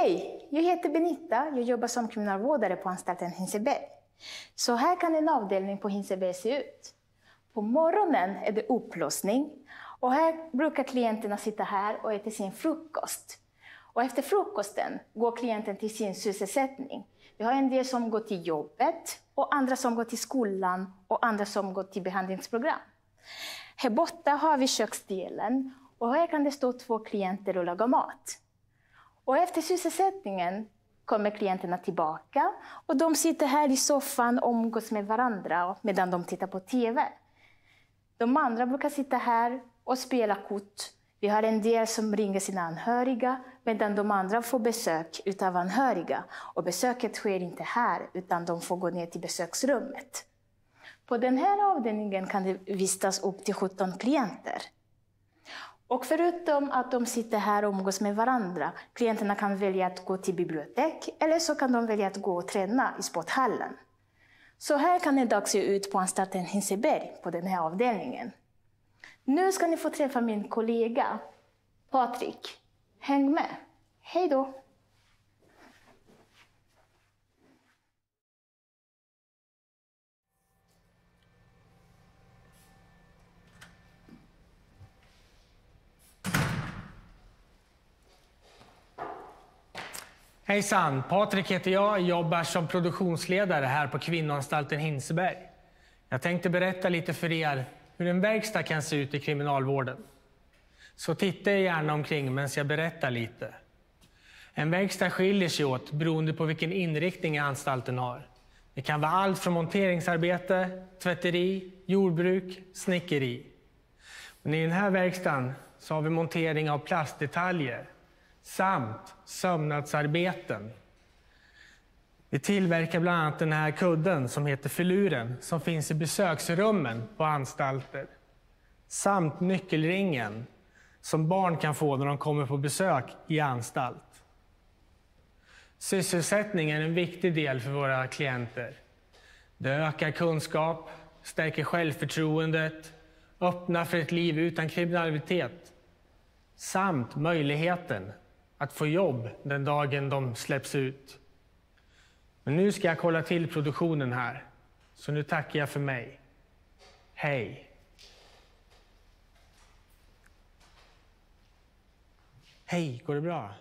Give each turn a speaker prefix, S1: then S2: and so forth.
S1: Hej, jag heter Benita. Jag jobbar som kriminalvårdare på anstalten Hinseberg. Så här kan en avdelning på Hinseberg se ut. På morgonen är det upplåsning och här brukar klienterna sitta här och äta sin frukost. Och efter frukosten går klienten till sin sysselsättning. Vi har en del som går till jobbet, och andra som går till skolan och andra som går till behandlingsprogram. Här borta har vi köksdelen och här kan det stå två klienter och laga mat. Och efter sysselsättningen kommer klienterna tillbaka och de sitter här i soffan och umgås med varandra medan de tittar på TV. De andra brukar sitta här och spela kort. Vi har en del som ringer sina anhöriga medan de andra får besök av anhöriga. Och besöket sker inte här utan de får gå ner till besöksrummet. På den här avdelningen kan det vistas upp till 17 klienter. Och förutom att de sitter här och umgås med varandra, klienterna kan välja att gå till bibliotek eller så kan de välja att gå och träna i sporthallen. Så här kan en dag se ut på anstalten Hinseberg på den här avdelningen. Nu ska ni få träffa min kollega Patrik. Häng med. Hej då!
S2: Hejsan! Patrik heter jag, och jobbar som produktionsledare här på kvinnoanstalten Hinseberg. Jag tänkte berätta lite för er hur en verkstad kan se ut i kriminalvården. Så titta gärna omkring medan jag berättar lite. En verkstad skiljer sig åt beroende på vilken inriktning anstalten har. Det kan vara allt från monteringsarbete, tvätteri, jordbruk, snickeri. Men i den här verkstaden så har vi montering av plastdetaljer samt sömnadsarbeten. Vi tillverkar bland annat den här kudden som heter filuren som finns i besöksrummen på anstalter. Samt nyckelringen som barn kan få när de kommer på besök i anstalt. Sysselsättning är en viktig del för våra klienter. Det ökar kunskap, stärker självförtroendet, öppnar för ett liv utan kriminalitet samt möjligheten att få jobb den dagen de släpps ut. Men nu ska jag kolla till produktionen här, så nu tackar jag för mig. Hej! Hej, går det bra?